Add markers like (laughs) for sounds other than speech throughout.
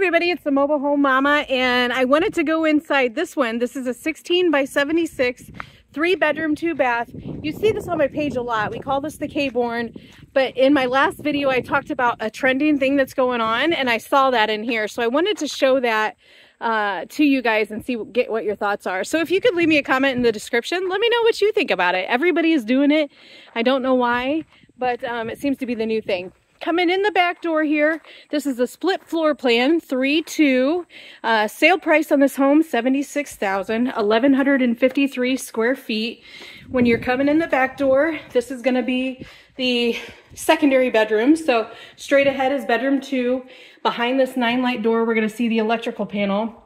everybody, it's the Mobile Home Mama and I wanted to go inside this one. This is a 16 by 76, three bedroom, two bath. You see this on my page a lot. We call this the Caborn, but in my last video I talked about a trending thing that's going on and I saw that in here. So I wanted to show that uh, to you guys and see get what your thoughts are. So if you could leave me a comment in the description, let me know what you think about it. Everybody is doing it. I don't know why, but um, it seems to be the new thing. Coming in the back door here, this is a split floor plan, 3-2. Uh, sale price on this home, 76000 1153 square feet. When you're coming in the back door, this is going to be the secondary bedroom. So straight ahead is bedroom 2. Behind this 9-light door, we're going to see the electrical panel.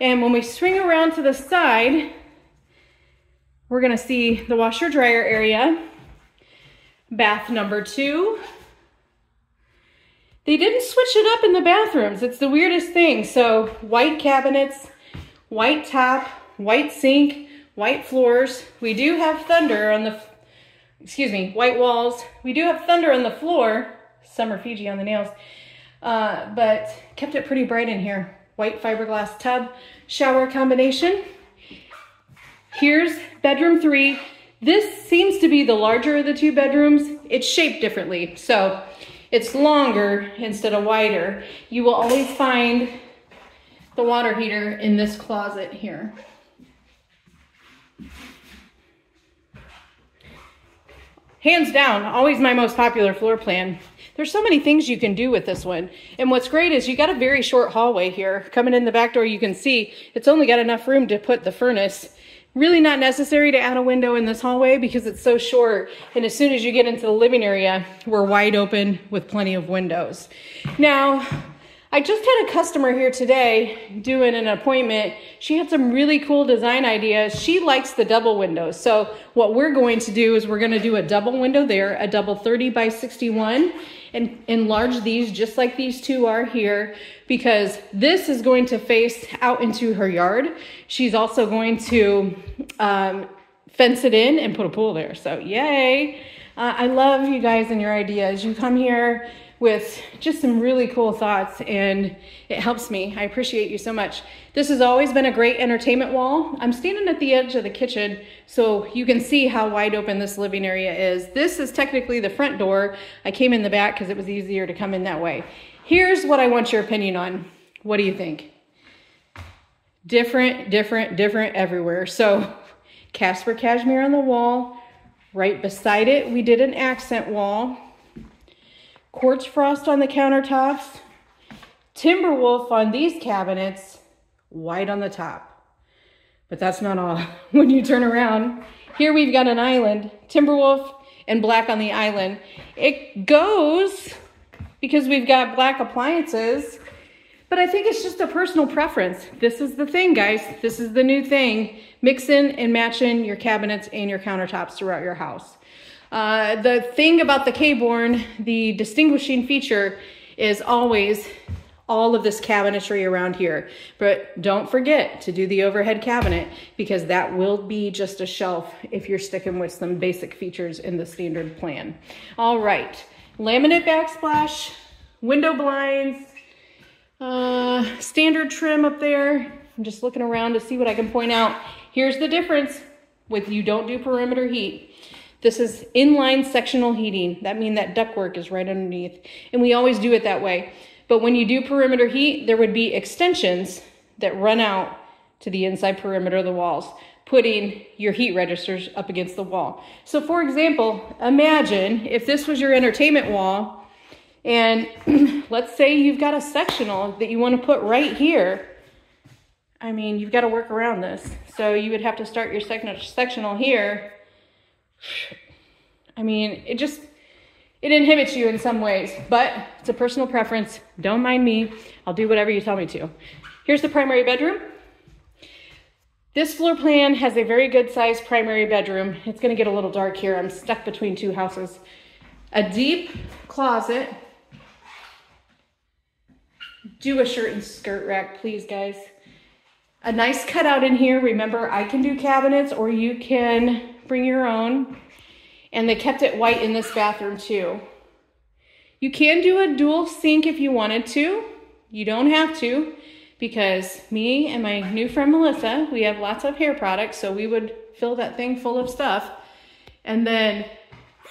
And when we swing around to the side, we're going to see the washer-dryer area, bath number 2, they didn't switch it up in the bathrooms. It's the weirdest thing. So white cabinets, white top, white sink, white floors. We do have thunder on the, excuse me, white walls. We do have thunder on the floor. Summer Fiji on the nails. Uh, but kept it pretty bright in here. White fiberglass tub, shower combination. Here's bedroom three. This seems to be the larger of the two bedrooms. It's shaped differently. So it's longer instead of wider. You will always find the water heater in this closet here. Hands down, always my most popular floor plan. There's so many things you can do with this one. And what's great is you got a very short hallway here. Coming in the back door, you can see it's only got enough room to put the furnace Really not necessary to add a window in this hallway because it's so short. And as soon as you get into the living area, we're wide open with plenty of windows. Now, I just had a customer here today doing an appointment. She had some really cool design ideas. She likes the double windows. So what we're going to do is we're gonna do a double window there, a double 30 by 61, and enlarge these just like these two are here because this is going to face out into her yard. She's also going to um, fence it in and put a pool there. So yay. Uh, I love you guys and your ideas. You come here, with just some really cool thoughts and it helps me. I appreciate you so much. This has always been a great entertainment wall. I'm standing at the edge of the kitchen so you can see how wide open this living area is. This is technically the front door. I came in the back because it was easier to come in that way. Here's what I want your opinion on. What do you think? Different, different, different everywhere. So Casper Cashmere on the wall. Right beside it, we did an accent wall quartz frost on the countertops, Timberwolf on these cabinets, white on the top. But that's not all. (laughs) when you turn around, here we've got an island, Timberwolf and black on the island. It goes because we've got black appliances, but I think it's just a personal preference. This is the thing, guys. This is the new thing. Mixing and matching your cabinets and your countertops throughout your house. Uh, the thing about the Caborn, the distinguishing feature is always all of this cabinetry around here. But don't forget to do the overhead cabinet because that will be just a shelf if you're sticking with some basic features in the standard plan. All right, laminate backsplash, window blinds, uh, standard trim up there. I'm just looking around to see what I can point out. Here's the difference with you don't do perimeter heat. This is inline sectional heating. That means that ductwork is right underneath. And we always do it that way. But when you do perimeter heat, there would be extensions that run out to the inside perimeter of the walls, putting your heat registers up against the wall. So for example, imagine if this was your entertainment wall and (clears throat) let's say you've got a sectional that you want to put right here. I mean, you've got to work around this. So you would have to start your sectional here I mean, it just, it inhibits you in some ways, but it's a personal preference. Don't mind me. I'll do whatever you tell me to. Here's the primary bedroom. This floor plan has a very good sized primary bedroom. It's gonna get a little dark here. I'm stuck between two houses. A deep closet. Do a shirt and skirt rack, please, guys. A nice cutout in here. Remember, I can do cabinets or you can bring your own. And they kept it white in this bathroom too. You can do a dual sink if you wanted to. You don't have to because me and my new friend Melissa, we have lots of hair products, so we would fill that thing full of stuff. And then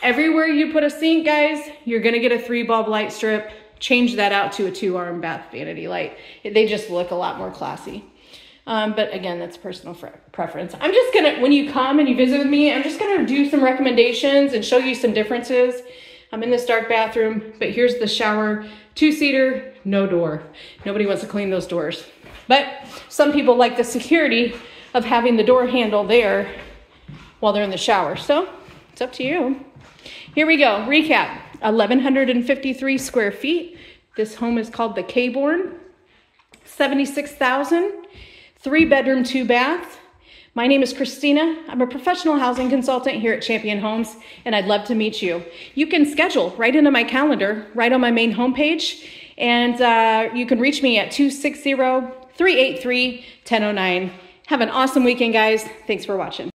everywhere you put a sink, guys, you're gonna get a three bulb light strip. Change that out to a two arm bath vanity light. They just look a lot more classy. Um, but again, that's personal preference. I'm just gonna, when you come and you visit with me, I'm just gonna do some recommendations and show you some differences. I'm in this dark bathroom, but here's the shower, two-seater, no door. Nobody wants to clean those doors. But some people like the security of having the door handle there while they're in the shower. So it's up to you. Here we go, recap. 1,153 square feet. This home is called the Caborn. 76,000 three bedroom, two bath. My name is Christina. I'm a professional housing consultant here at Champion Homes, and I'd love to meet you. You can schedule right into my calendar, right on my main homepage, and uh, you can reach me at 260 383 1009. Have an awesome weekend, guys. Thanks for watching.